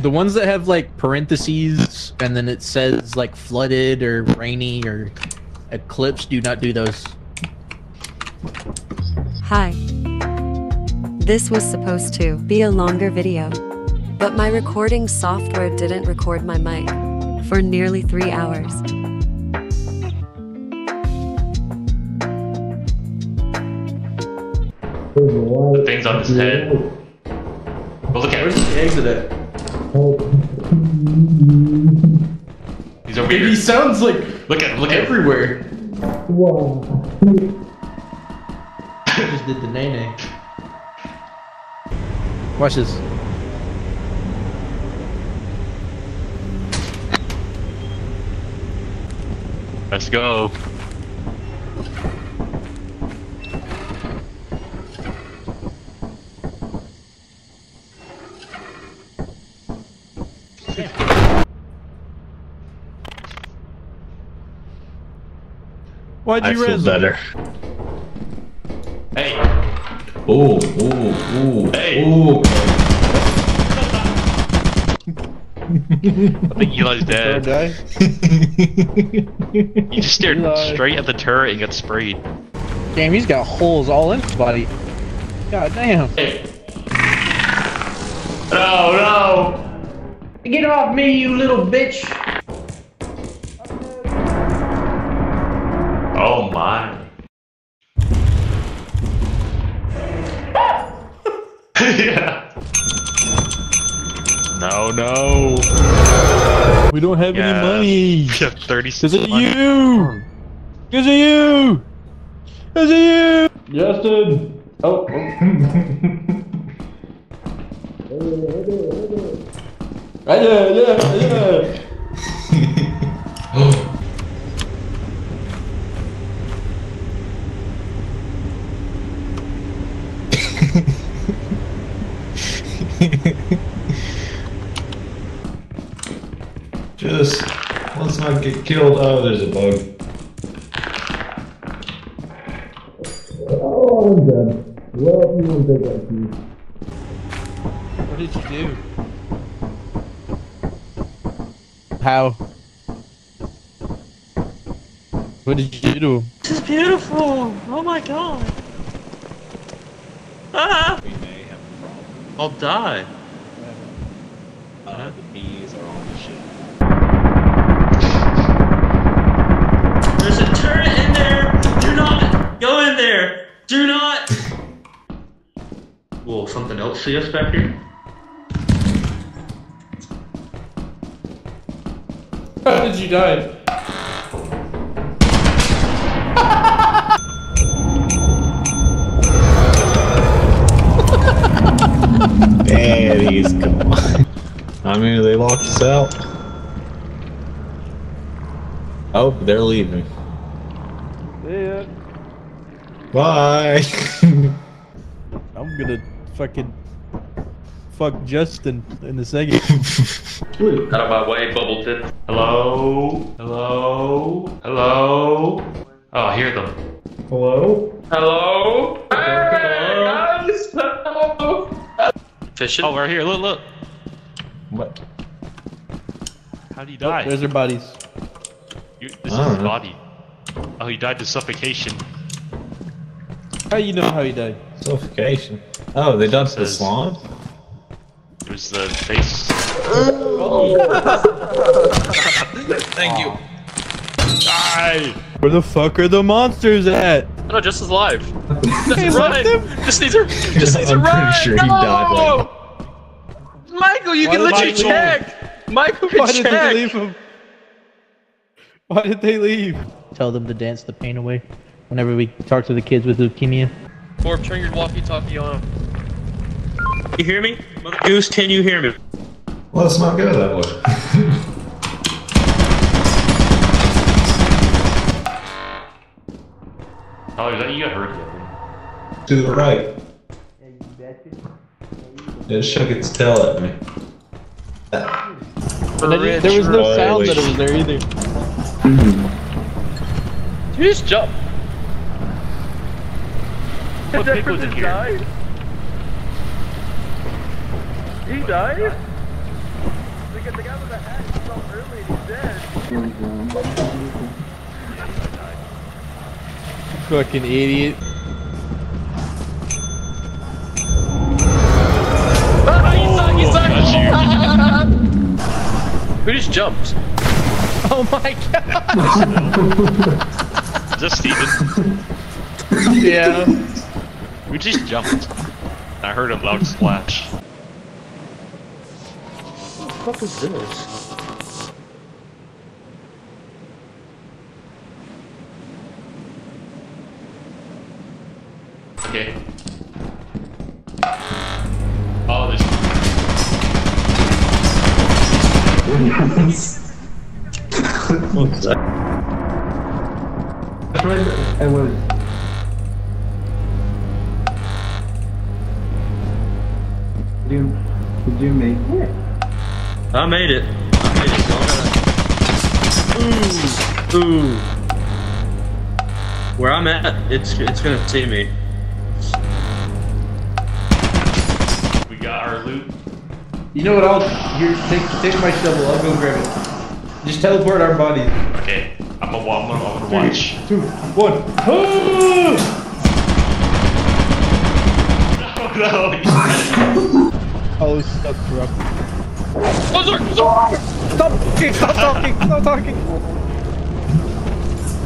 The ones that have like parentheses and then it says like flooded or rainy or eclipse, do not do those. Hi. This was supposed to be a longer video, but my recording software didn't record my mic for nearly three hours. The thing's on his head. But look at Where's the exit at? He's over He sounds like Look at him. Look at him. everywhere. Just did the nay nay. Watch this. Let's go. Why'd I you feel res better. Hey. Ooh, ooh, ooh, Hey. ooh. I think Eli's dead. die? He just stared Eli. straight at the turret and got sprayed. Damn, he's got holes all in his body. God damn. No, no. Get off me, you little bitch! Oh my. yeah. No, no. We don't have Yeah. any money. We have 36 Is it money. you? Is it you? Is it you? Justin! Oh, Right there, yeah, yeah. Just, let's not get killed. Oh, there's a bug. Oh, I'm dead. Well, you won't take that. What did you do? How? What did you do? This is beautiful. Oh my god. Ah! We may have a problem. I'll die. Uh, the bees are on the ship. There's a turret in there. Do not go in there. Do not. Will something else see us back here? How did you die? Daddy's gone. I mean, they locked us out. Oh, they're leaving. Yeah. Bye. I'm gonna fucking fuck Justin in a second. Out of my way, bubble tip. Hello? Hello? Hello? Oh, I hear them. Hello? Hello? Hey, guys! Hello! Fishing. Oh, right here. Look, look. What? How do you die? There's their bodies. You, this I is his know. body. Oh, he died to suffocation. How you know how he died? Suffocation. Oh, they died dumped the Says- slime? It the face. Thank you. Die! Where the fuck are the monsters at? No, just as live. Hey, Just let run. them- Just need to. Just need to I'm pretty run. sure he no! died Michael, you Why can did let you Michael- check. Michael can Why did they leave him? Why did they leave? Tell them to dance the pain away whenever we talk to the kids with leukemia. Orb, turn your walkie-talkie on. You hear me? Mother Goose, can you hear me? Let's not go that way. Oh, is that you got hurt? to the right. It shook its tail at me. But then there was no sound that it was there either. You just jump. What That pig was in person here? died? He died? Fucking idiot. That's you. Who just jumped? Oh my god! Is that Steven? yeah. We just jumped. I heard a loud splash. What the fuck is this? Okay. Oh, there's. What's that? That's right. I was. Did you, did you make it? I made it. I made it. So I'm gonna... Ooh. Ooh. Where I'm at, it's it's gonna see me. We got our loot. You know what? I'll here take take my shovel. I'll go grab it. Just teleport our bodies. Okay, I'm gonna, I'm gonna, I'm watch. Two, one. Oh no! Oh, stuck, bro. Oh, sorry, sorry. Stop talking! Stop talking! Stop talking!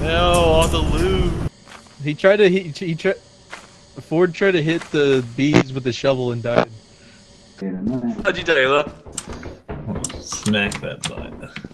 No, all the loot. He tried to he he tried. Forb tried to hit the bees with the shovel and died. How'd you, Taylor? Smack that butt.